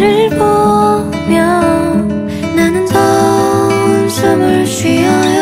나를 보며 나는 더 숨을 쉬어요.